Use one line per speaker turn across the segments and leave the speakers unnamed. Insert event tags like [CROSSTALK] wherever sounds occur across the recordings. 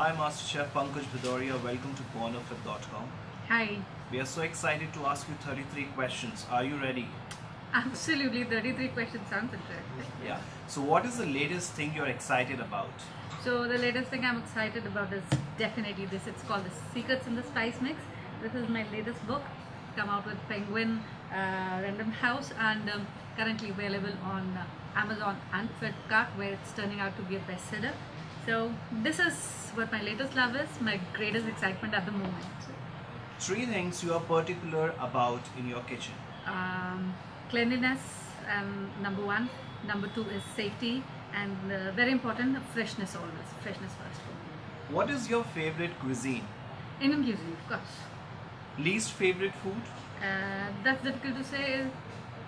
Hi, Master Chef Pankaj Bhadouria. Welcome to BornofWeb.com.
Hi.
We are so excited to ask you 33 questions. Are you ready?
Absolutely, 33 questions sounds interesting.
Yeah. So, what is the latest thing you're excited about?
So the latest thing I'm excited about is definitely this. It's called The Secrets in the Spice Mix. This is my latest book, come out with Penguin uh, Random House and um, currently available on uh, Amazon and Flipkart where it's turning out to be a bestseller. So this is what my latest love is, my greatest excitement at the moment.
Three things you are particular about in your kitchen.
um, cleanliness um, number one number two is safety and uh, very important freshness always freshness first for me
What is your favorite cuisine?
indian cuisine of course
Least favorite food?
uh, that's difficult to say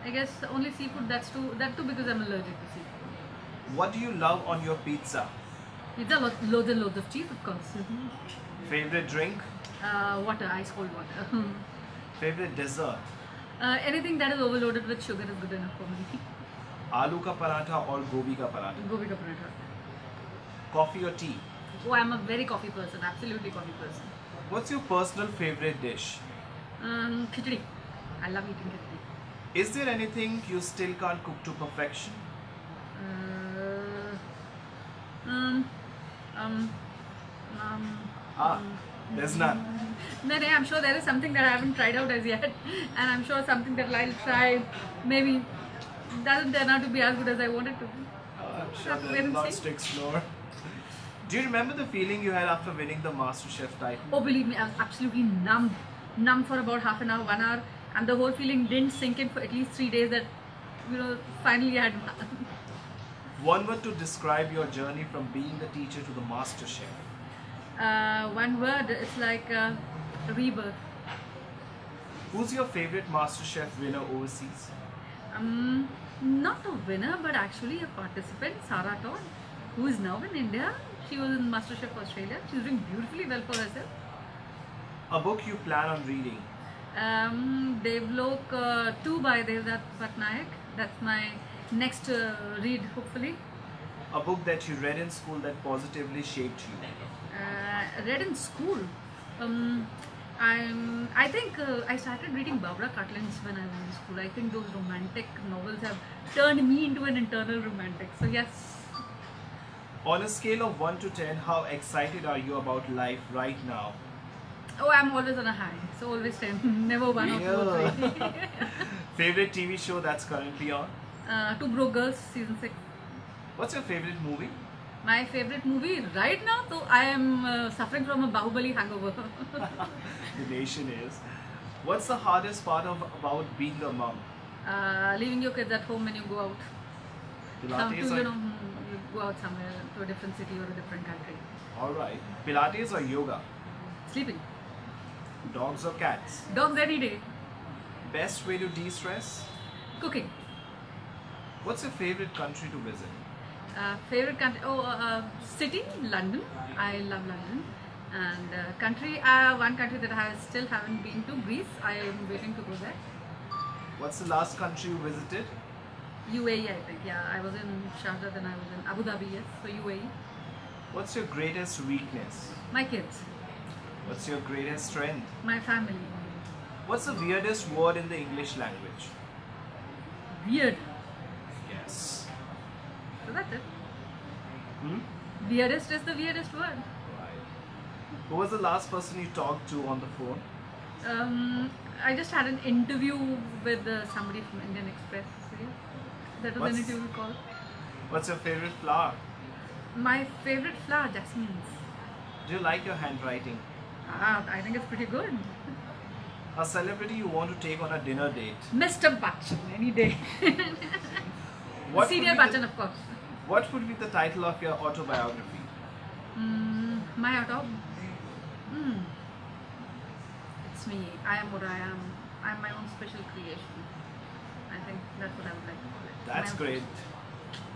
i guess only seafood that's too that too because i'm allergic to seafood
What do you love on your pizza?
Pizza lo- loads and loads of cheese of course
Favorite drink?
uh, water ice cold water [LAUGHS]
Favorite dessert?
uh, anything that is overloaded with sugar is good enough for me [LAUGHS]
Aloo ka paratha or gobi ka paratha?
gobi ka paratha
Coffee or tea?
oh i'm a very coffee person absolutely coffee person
What's your personal favorite dish?
um, khichdi i love eating khichdi
Is there anything you still can't cook to perfection?
Uh, um, um, um,
Ah, there's none. [LAUGHS]
no, no, I'm sure there is something that I haven't tried out as yet, [LAUGHS] and I'm sure something that I'll try maybe doesn't turn out to be as good as I wanted to.
I'm sure
to
there's lots to explore. [LAUGHS] Do you remember the feeling you had after winning the MasterChef title?
Oh, believe me, I was absolutely numb, numb for about half an hour, one hour, and the whole feeling didn't sink in for at least three days. That you know, finally I had.
One word to describe your journey from being the teacher to the master chef.
Uh, one word, it's like uh, rebirth.
Who's your favorite master chef winner overseas?
Um, not a winner, but actually a participant, Sarah Todd, who is now in India. She was in MasterChef Australia. She's doing beautifully well for herself.
A book you plan on reading.
Um, Devlok uh, 2 by Devdutt Pattanaik. That's my next uh, read, hopefully.
A book that you read in school that positively shaped you.
Uh, read in school. Um, I'm, I think uh, I started reading Barbara Cartland's when I was in school. I think those romantic novels have turned me into an internal romantic. So, yes,
On a scale of 1 to 10, how excited are you about life right now?
Oh, I'm always on a high. So always 10. [LAUGHS] Never one or two or three. [LAUGHS]
Favorite TV show that's currently on?
Uh, Two Broke Girls, season 6.
What's your favorite movie?
My favorite movie right now, so I am uh, suffering from a Bahubali hangover. [LAUGHS]
The nation is. What's the hardest part of about being a mom?
uh, leaving your kids at home when you go out. Some
Pilates
you
or
know, mm, you go out somewhere to a different city or a different country.
all right. Pilates or yoga?
Sleeping.
Dogs or cats?
Dogs any day.
Best way to de-stress?
Cooking.
What's your favorite country to visit?
Uh, favorite country? Oh, uh, uh, city? London. I love London. And uh, country? Uh, one country that I still haven't been to, Greece. I am waiting to go there.
What's the last country you visited?
UAE, I think. Yeah, I was in Sharjah, then I was in Abu Dhabi. Yes, so UAE.
What's your greatest weakness?
My kids,
What's your greatest strength?
my family.
What's the weirdest word in the English language?
Weird.
Yes.
So that's it.
Hmm?
Weirdest is the weirdest word.
Right. Who was the last person you talked to on the phone?
Um, I just had an interview with uh, somebody from Indian Express. So yeah, that was
What's-
an interview call.
What's your favorite flower?
My favorite flower, jasmines.
Do you like your handwriting?
Ah, I think it's pretty good.
A celebrity you want to take on a dinner date?
Mr. Bachchan, any day. [LAUGHS]
What
Senior
be the-
of course.
What would be the title of your autobiography?
Mm, my auto. Mm. It's me. I am what I am. I'm my own special creation. I think that's what I would like to call it.
That's
My-
great.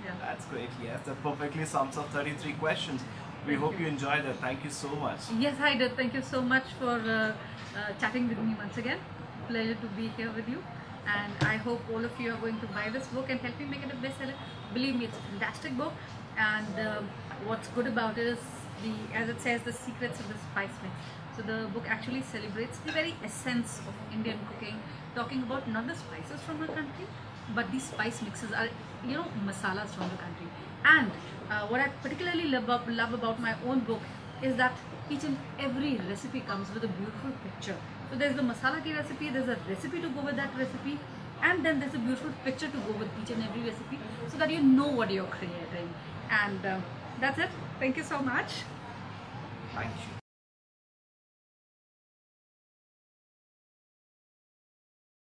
Yeah.
That's great. Yes, that perfectly sums up 33 questions. We
Thank
hope
you.
you enjoyed that. Thank you so much.
Yes, I did. Thank you so much for uh, uh, chatting with me once again. Pleasure to be here with you. And I hope all of you are going to buy this book and help me make it a bestseller. Believe me, it's a fantastic book. And um what's good about it is the as it says the secrets of the spice mix. So the book actually celebrates the very essence of Indian cooking, talking about not the spices from our country, but these spice mixes are you know masalas from the country. And uh, what I particularly love, love about my own book is that each and every recipe comes with a beautiful picture. So there's the masala ki recipe, there's a recipe to go with that recipe, and then there's a beautiful picture to go with each and every recipe so that you know what you're creating. And uh, that's it. Thank you so much.
Thank you.